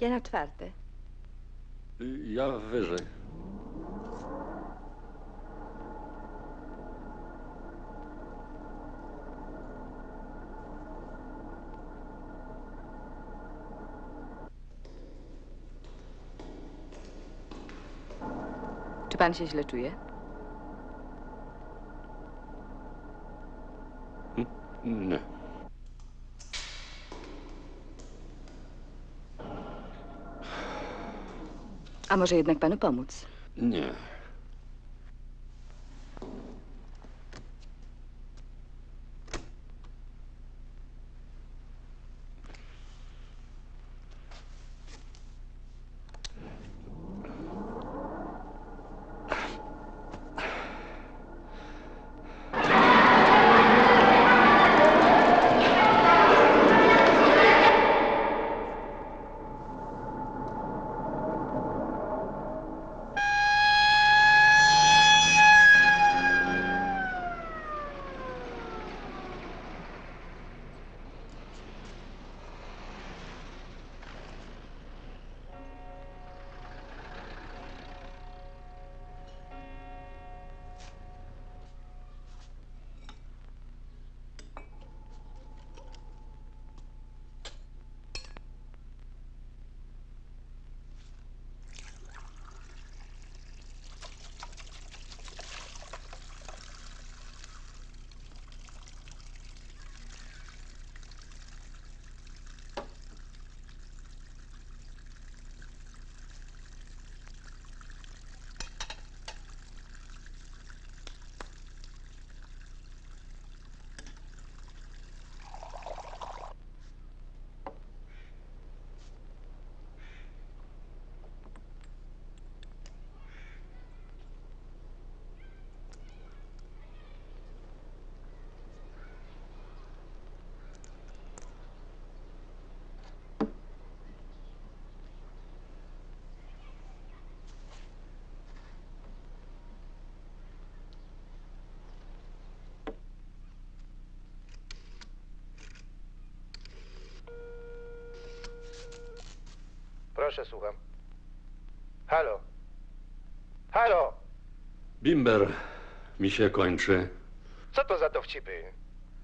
Ja na czwarte. Ja wyżej. Czy pan się źle czuje? Nie. A może jednak panu pomóc? Nie. Proszę, słucham. Halo? Halo? Bimber mi się kończy. Co to za dowcipy?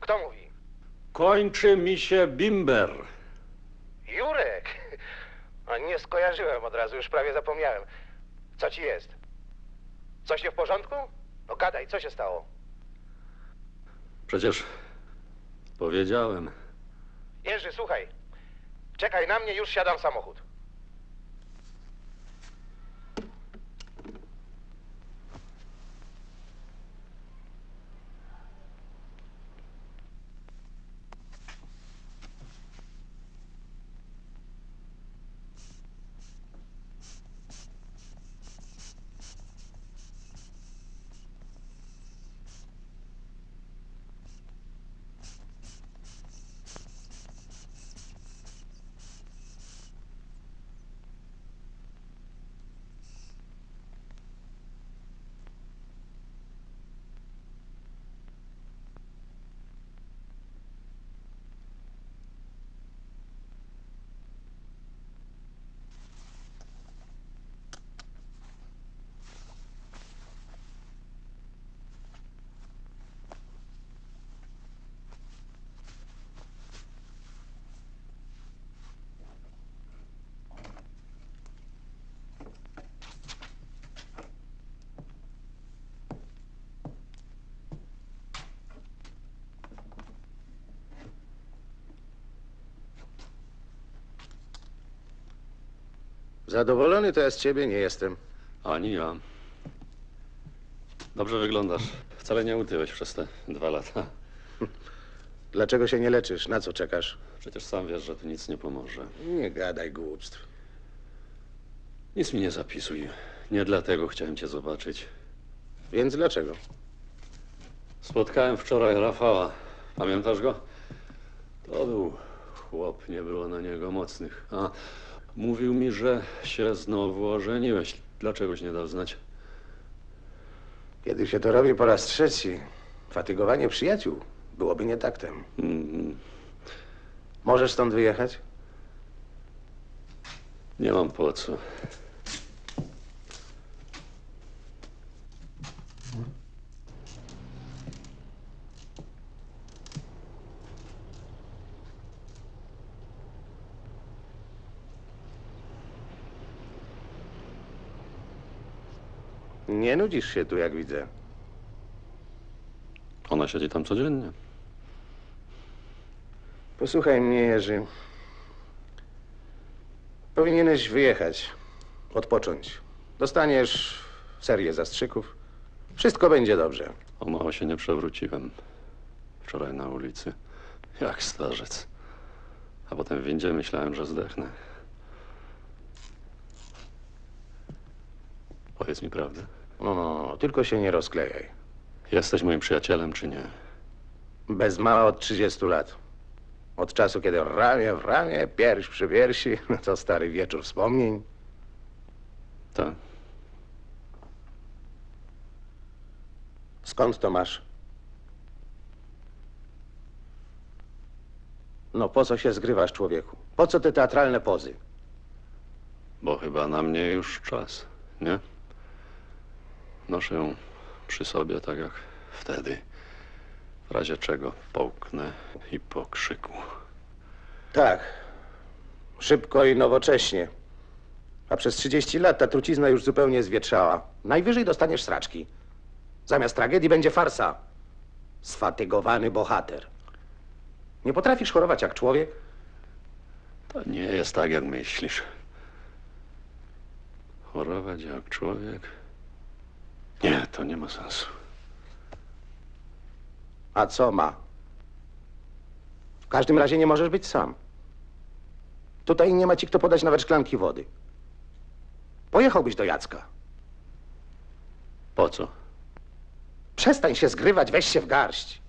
Kto mówi? Kończy mi się bimber. Jurek! A nie skojarzyłem od razu, już prawie zapomniałem. Co ci jest? Coś nie w porządku? No gadaj, co się stało? Przecież powiedziałem. Jerzy, słuchaj. Czekaj na mnie, już siadam w samochód. Zadowolony to ja z ciebie nie jestem. Ani ja. Dobrze wyglądasz. Wcale nie utyłeś przez te dwa lata. Dlaczego się nie leczysz? Na co czekasz? Przecież sam wiesz, że tu nic nie pomoże. Nie gadaj głupstw. Nic mi nie zapisuj. Nie dlatego chciałem cię zobaczyć. Więc dlaczego? Spotkałem wczoraj Rafała. Pamiętasz go? To był chłop, nie było na niego mocnych. A mówił mi, że się znowu ożeniłeś. Dlaczegoś nie dał znać? Kiedy się to robi po raz trzeci, fatygowanie przyjaciół byłoby nietaktem. Mm, Możesz stąd wyjechać? Nie mam po co. Nie nudzisz się tu, jak widzę. Ona siedzi tam codziennie. Posłuchaj mnie, Jerzy. Powinieneś wyjechać, odpocząć. Dostaniesz serię zastrzyków. Wszystko będzie dobrze. O mało się nie przewróciłem. Wczoraj na ulicy. Jak starzec. A potem w windzie myślałem, że zdechnę. Powiedz mi prawdę. No, no, no, tylko się nie rozklejaj. Jesteś moim przyjacielem, czy nie? Bez mała od 30 lat. Od czasu, kiedy ramię w ramię, pierś przy piersi, to stary wieczór wspomnień. Tak. Skąd to masz? No po co się zgrywasz, człowieku? Po co te teatralne pozy? Bo chyba na mnie już czas, nie? Noszę ją przy sobie tak jak wtedy. W razie czego połknę i po krzyku. Tak. Szybko i nowocześnie. A przez 30 lat ta trucizna już zupełnie zwietrzała. Najwyżej dostaniesz sraczki. Zamiast tragedii będzie farsa. Sfatygowany bohater. Nie potrafisz chorować jak człowiek? To nie jest tak, jak myślisz. Chorować jak człowiek? Nie, to nie ma sensu. A co ma? W każdym razie nie możesz być sam. Tutaj nie ma ci kto podać nawet szklanki wody. Pojechałbyś do Jacka. Po co? Przestań się zgrywać, weź się w garść.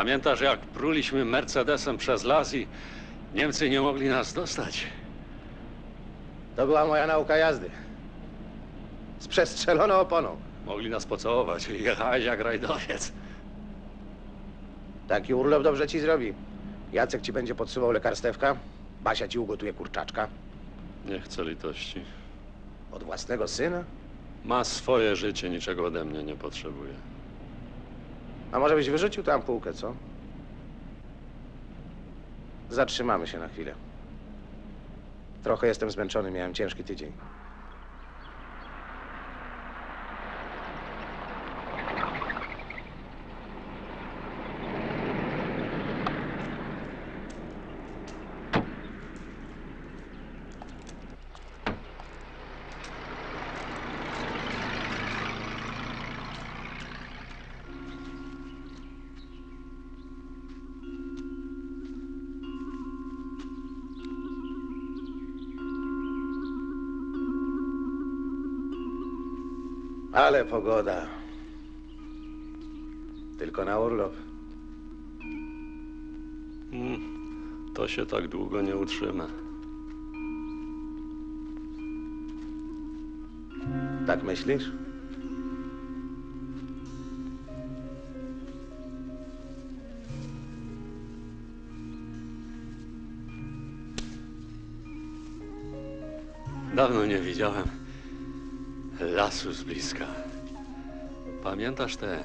Pamiętasz, jak pruliśmy Mercedesem przez las i Niemcy nie mogli nas dostać? To była moja nauka jazdy. Z przestrzeloną oponą. Mogli nas pocałować i jechałeś jak rajdowiec. Taki urlop dobrze ci zrobi. Jacek ci będzie podsuwał lekarstewka. Basia ci ugotuje kurczaczka. Nie chcę litości. Od własnego syna? Ma swoje życie, niczego ode mnie nie potrzebuje. A może byś wyrzucił tam półkę, co? Zatrzymamy się na chwilę. Trochę jestem zmęczony, miałem ciężki tydzień. Ale pogoda. Tylko na urlop. Mm, to się tak długo nie utrzyma. Tak myślisz? Dawno nie widziałem lasu z bliska. Pamiętasz te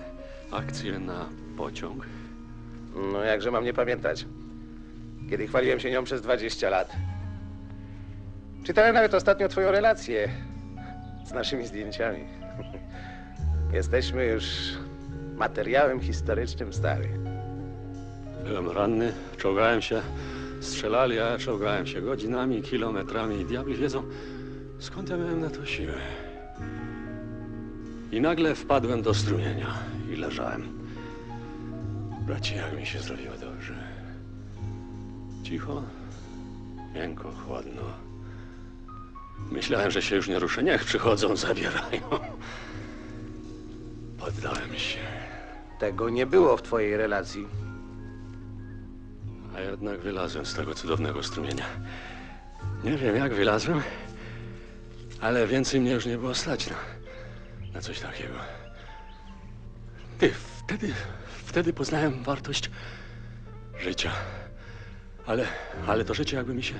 akcje na pociąg? No jakże mam nie pamiętać. Kiedy chwaliłem się nią przez 20 lat. Czytałem nawet ostatnio twoją relację z naszymi zdjęciami. Jesteśmy już materiałem historycznym stary. Byłem ranny, czołgałem się, strzelali, a ja czołgałem się godzinami, kilometrami i diabli wiedzą, skąd ja miałem na to siłę. I nagle wpadłem do strumienia i leżałem. Bracie, jak mi się zrobiło dobrze. Cicho, miękko, chłodno. Myślałem, że się już nie ruszę. Niech przychodzą, zabierają. Poddałem się. Tego nie było w twojej relacji. A jednak wylazłem z tego cudownego strumienia. Nie wiem, jak wylazłem, ale więcej mnie już nie było stać na, na coś takiego. Ty, wtedy, wtedy poznałem wartość życia. Ale, ale to życie jakby mi się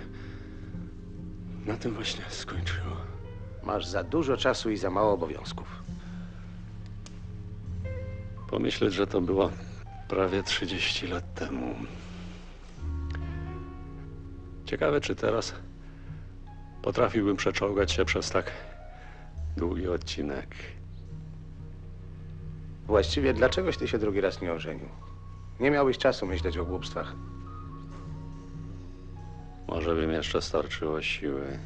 na tym właśnie skończyło. Masz za dużo czasu i za mało obowiązków. Pomyśleć, że to było prawie 30 lat temu. Ciekawe, czy teraz potrafiłbym przeczołgać się przez tak długi odcinek. Właściwie dlaczegoś ty się drugi raz nie ożenił? Nie miałbyś czasu myśleć o głupstwach. Może by mi jeszcze starczyło siły.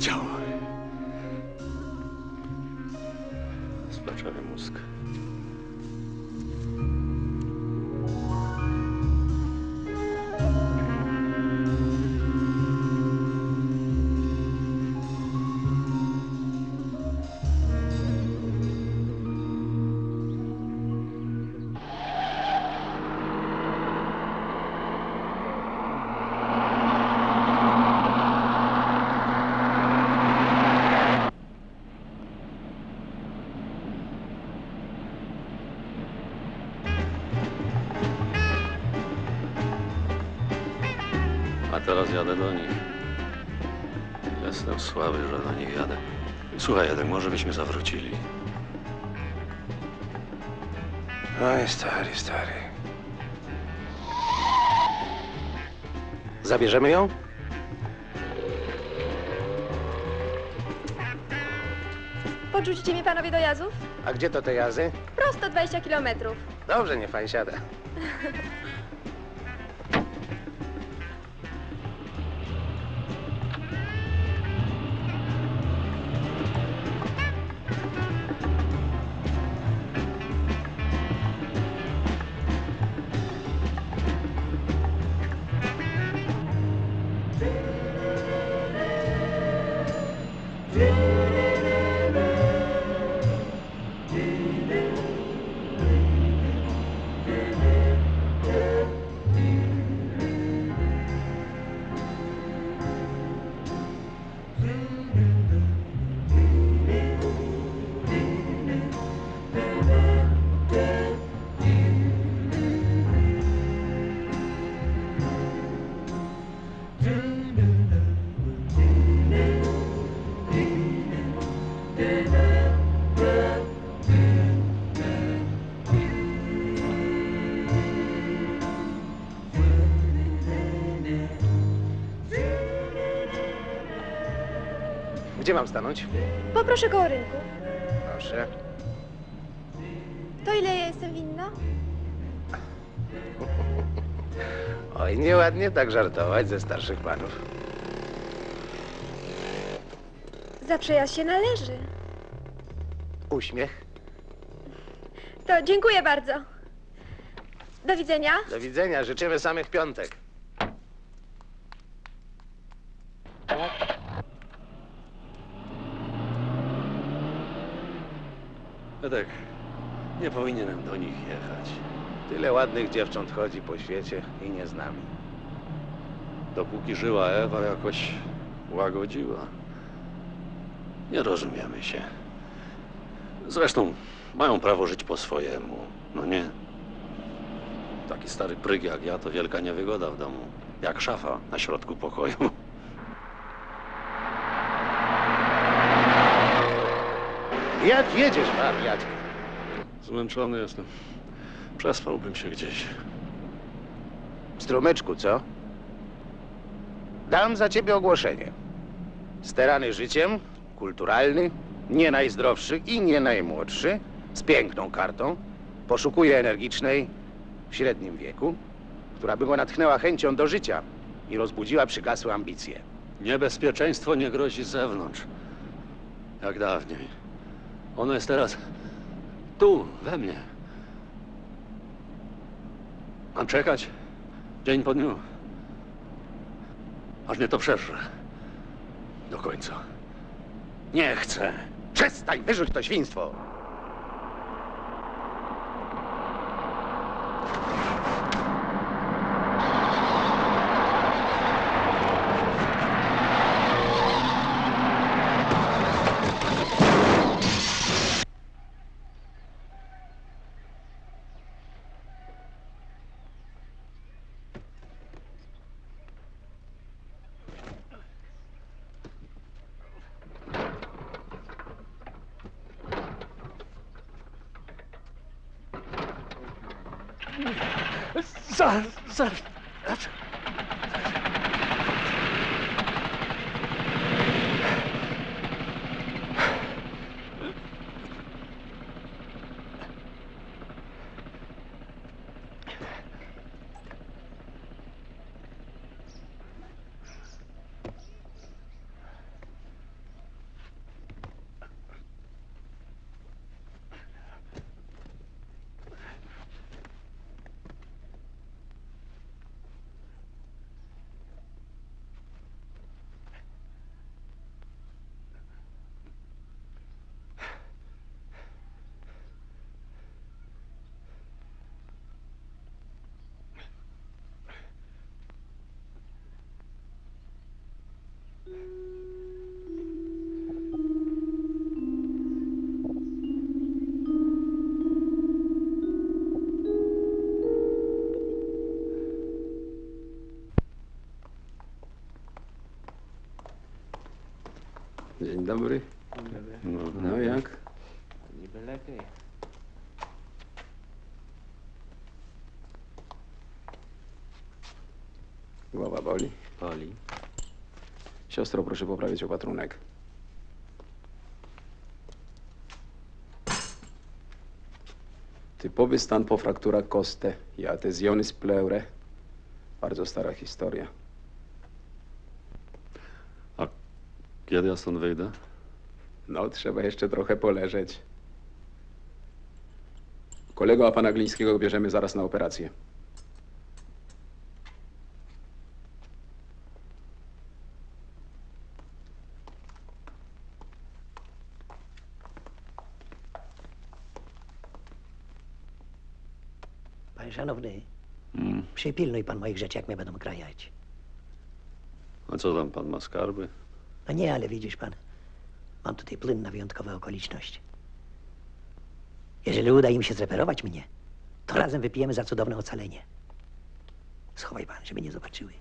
Ciało. Jadę do nich. Jestem słaby, że do nich jadę. Słuchaj, Jadek, może byśmy zawrócili. Oj, stary, stary. Zabierzemy ją? Podrzucicie mnie panowie do jazów? A gdzie to te jazy? Prosto 20 kilometrów. Dobrze, nie pan siada. Gdzie mam stanąć? Poproszę koło rynku. Proszę. To ile ja jestem winna? Oj, nieładnie tak żartować ze starszych panów. Za przejazd się należy. Uśmiech. To dziękuję bardzo. Do widzenia. Do widzenia, życzymy samych piątek. Jadek, nie powinienem do nich jechać. Tyle ładnych dziewcząt chodzi po świecie i nie z nami. Dopóki żyła Ewa, jakoś łagodziła. Nie rozumiemy się. Zresztą mają prawo żyć po swojemu, no nie? Taki stary pryg jak ja to wielka niewygoda w domu. Jak szafa na środku pokoju. Jak jedziesz, wariatku? Zmęczony jestem. Przespałbym się gdzieś. Strumyczku, co? Dam za ciebie ogłoszenie. Sterany życiem, kulturalny, nie najzdrowszy i nie najmłodszy, z piękną kartą, poszukuje energicznej w średnim wieku, która by go natchnęła chęcią do życia i rozbudziła przygasłe ambicje. Niebezpieczeństwo nie grozi z zewnątrz. Jak dawniej. Ono jest teraz tu, we mnie. Mam czekać dzień po dniu. Aż mnie to przeżre. Do końca. Nie chcę. Przestań, wyrzuć to świństwo! Zaraz, zaraz. Dobry. No, no jak? Niby lepiej. Głowa boli. Pali. Siostro, proszę poprawić opatrunek. Typowy stan po frakturach koste i atezjony z pleure. Bardzo stara historia. Kiedy ja stąd wyjdę? No, trzeba jeszcze trochę poleżeć. Kolego, a pana Glińskiego bierzemy zaraz na operację. Panie szanowny, Mm. przypilnuj pan moich rzeczy, jak mnie będą krajać. A co tam pan ma skarby? No nie, ale widzisz pan, mam tutaj plyn na wyjątkowe okoliczności. Jeżeli uda im się zreperować mnie, to razem wypijemy za cudowne ocalenie. Schowaj pan, żeby nie zobaczyły.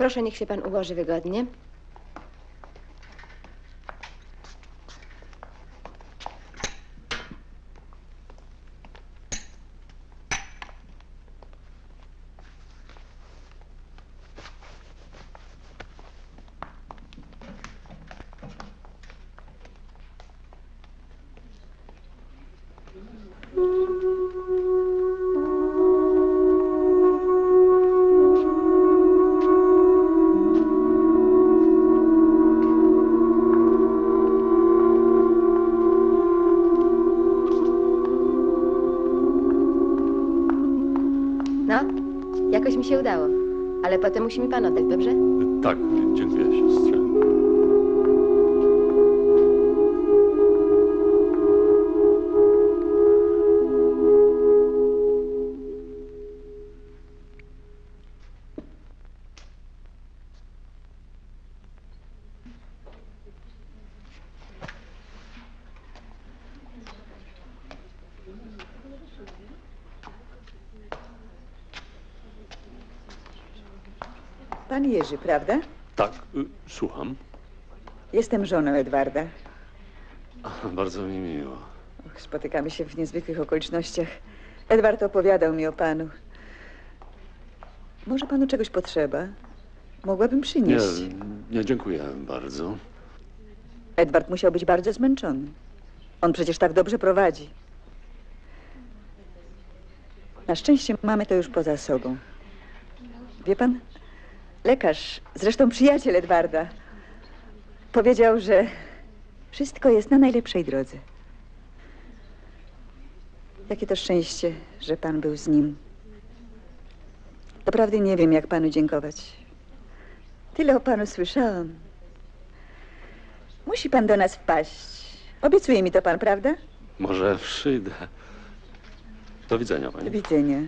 Proszę, niech się pan ułoży wygodnie. Potem musi mi pan oddać, dobrze? Tak, dziękuję Pan Jerzy, prawda? Tak, y, słucham. Jestem żoną Edwarda. Bardzo mi miło. Och, spotykamy się w niezwykłych okolicznościach. Edward opowiadał mi o panu. Może panu czegoś potrzeba? Mogłabym Nie, przynieść. nie dziękuję bardzo. Edward musiał być bardzo zmęczony. On przecież tak dobrze prowadzi. Na szczęście mamy to już poza sobą. Wie pan, lekarz, zresztą przyjaciel Edwarda, powiedział, że wszystko jest na najlepszej drodze. Jakie to szczęście, że pan był z nim. Doprawdy nie wiem, jak panu dziękować. Tyle o panu słyszałam. Musi pan do nas wpaść. Obiecuje mi to pan, prawda? Może przyjdę. Do widzenia, pani. Do widzenia.